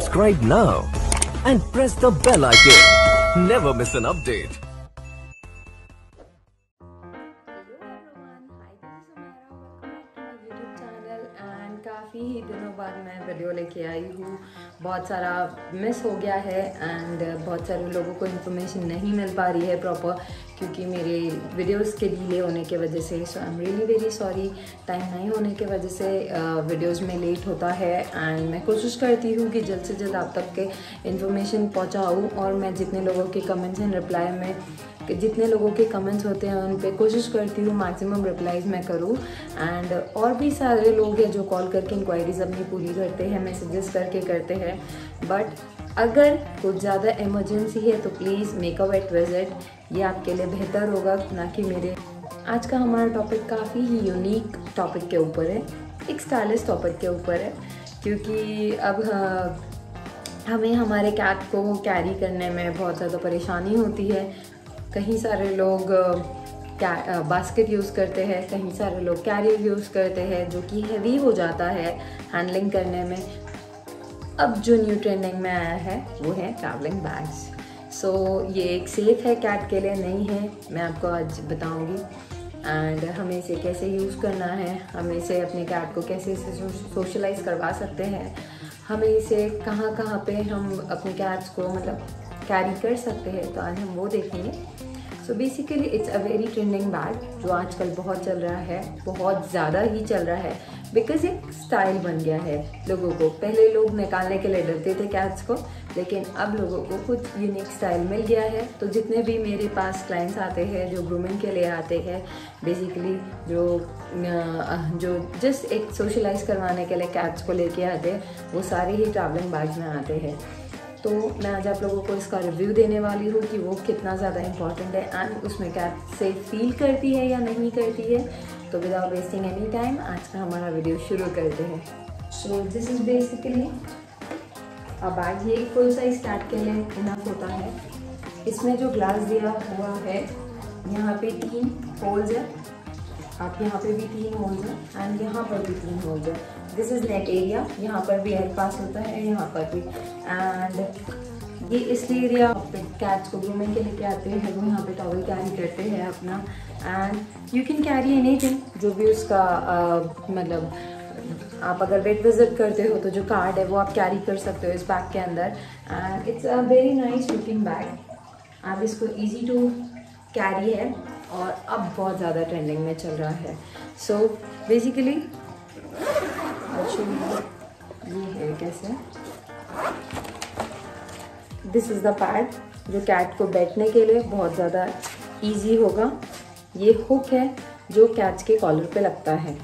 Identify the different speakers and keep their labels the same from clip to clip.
Speaker 1: Subscribe now and press the bell icon. Never miss an update.
Speaker 2: काफ़ी दिनों बाद मैं वीडियो लेके आई हूँ बहुत सारा मिस हो गया है एंड बहुत सारे लोगों को इन्फॉर्मेशन नहीं मिल पा रही है प्रॉपर क्योंकि मेरे वीडियोस के डिले होने के वजह से so I am really very sorry time नहीं होने के वजह से वीडियोस में लेट होता है एंड मैं कोशिश करती हूँ कि जल्द से जल्द आप तक के इन्फॉर्मेशन पहुँचाऊँ और मैं जितने लोगों के कमेंट्स एंड रिप्लाई में जितने लोगों के कमेंट्स होते हैं उन पर कोशिश करती हूँ मैक्सिमम रिप्लाईज मैं करूँ एंड और भी सारे लोग हैं जो कॉल करके इंक्वायरीज अपनी पूरी करते हैं मैसेजेस करके करते हैं. बट अगर कुछ ज़्यादा इमरजेंसी है तो please make a wait visit ये आपके लिए बेहतर होगा ना कि मेरे। आज का हमारा टॉपिक काफ़ी ही यूनिक टॉपिक के ऊपर है। एक स्टाइलिश टॉपिक के ऊपर है, क्योंकि अब हमें हमारे कैट को कैरी करने में बहुत ज़्यादा परेशानी होती है। कहीं सारे लोग बास्केट यूज़ करते हैं, कहीं सारे लोग कैरियर यूज़ करते हैं, जो कि हैवी हो जाता है हैंडलिंग करने में। अब जो न्यू ट्रेंडिंग में आया है वो है ट्रैवलिंग बैग्स सो so, ये एक सेफ़ है कैट के लिए? नहीं है. मैं आपको आज बताऊँगी. एंड हमें इसे कैसे यूज़ करना है? हमें इसे अपने कैट को कैसे इसे सोशलाइज करवा सकते हैं? हमें इसे कहाँ कहाँ पे हम अपने कैट्स को मतलब कैरी कर सकते हैं? तो आज हम वो देखेंगे. So basically it's a very trending bag जो आजकल बहुत चल रहा है, बहुत ज़्यादा ही चल रहा है बिकॉज़ एक स्टाइल बन गया है लोगों को। पहले लोग निकालने के लिए डरते थे कैट्स को, लेकिन अब लोगों को कुछ यूनिक स्टाइल मिल गया है। तो जितने भी मेरे पास क्लाइंट्स आते हैं, जो ग्रूमिंग के लिए आते हैं बेसिकली जो जो जस्ट एक सोशलाइज करवाने के लिए कैट्स को लेके आते हैं, वो सारे ही ट्रैवलिंग बैग में आते हैं। तो मैं आज आप लोगों को इसका रिव्यू देने वाली हूँ कि वो कितना ज़्यादा इंपॉर्टेंट है एंड उसमें क्या से फील करती है या नहीं करती है। तो विदाउट वेस्टिंग एनी टाइम आज का हमारा वीडियो शुरू करते हैं। सो दिस इज़ बेसिकली अब आज ये फुल साइज़ स्टार्ट के लिए इनफ होता है। इसमें जो ग्लास दिया हुआ है, यहाँ पे तीन होल्स है। आप यहाँ पे भी तीन होल्स हैं एंड यहाँ पर भी तीन होल्स हैं। दिस इज़ नेट एरिया यहाँ पर भी एयर पास होता है यहाँ पर भी। एंड ये इसलिए एरिया कैट्स को ग्रूमिंग के लेके आते हैं वो यहाँ पे टॉवल कैरी करते हैं अपना। And you can carry anything जो भी उसका uh, मतलब आप अगर वेट विज़िट करते हो तो जो कार्ड है वो आप कैरी कर सकते हो इस बैग के अंदर। And it's a very nice looking bag आप इसको इजी टू कैरी है। और अब बहुत ज़्यादा ट्रेंडिंग में चल रहा है। सो बेसिकली ये है कैसे? दिस इज़ द पैड जो कैट को बैठने के लिए बहुत ज़्यादा इजी होगा। ये हुक है जो कैट्स के कॉलर पे लगता है।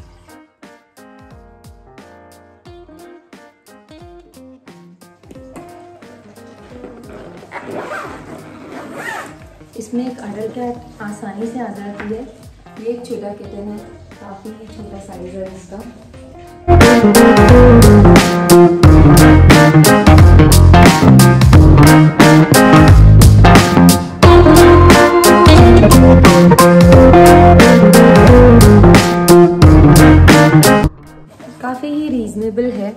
Speaker 2: इसमें एक अडर कैट आसानी से आ जाती है। ये एक छोटा किटन है, काफ़ी छोटा साइज़ है इसका। काफ़ी ही रीज़नेबल है।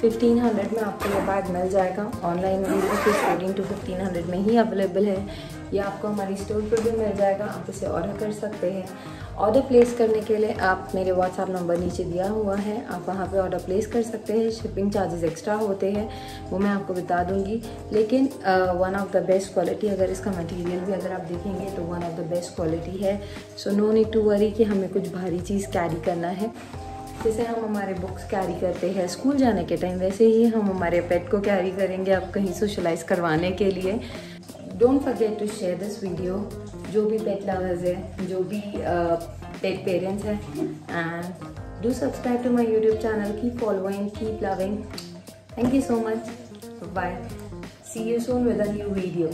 Speaker 2: फिफ्टीन हंड्रेड में आपको ये बैग मिल जाएगा। ऑनलाइन भी फिर फोर्टीन टू फिफ्टीन हंड्रेड में ही अवेलेबल है। ये आपको हमारी स्टोर पर भी मिल जाएगा। आप इसे ऑर्डर कर सकते हैं। ऑर्डर प्लेस करने के लिए आप मेरे व्हाट्सअप नंबर नीचे दिया हुआ है। आप वहाँ पे ऑर्डर प्लेस कर सकते हैं। शिपिंग चार्जेस एक्स्ट्रा होते हैं। वो मैं आपको बता दूँगी। लेकिन one of the best quality अगर इसका मटेरियल भी अगर आप देखेंगे तो one of the best quality है। So no need to worry कि हमें कुछ भारी चीज़ कैरी करना है। जैसे हम हमारे बुक्स कैरी करते हैं स्कूल जाने के टाइम वैसे ही हम हमारे पेट को कैरी करेंगे अब कहीं सोशलाइज करवाने के लिए। Don't forget to share this video जो भी पेट लवर्स है, जो भी पेट पेरेंट्स हैं and do subscribe to my YouTube channel की following keep loving thank you so much bye see you soon with a new video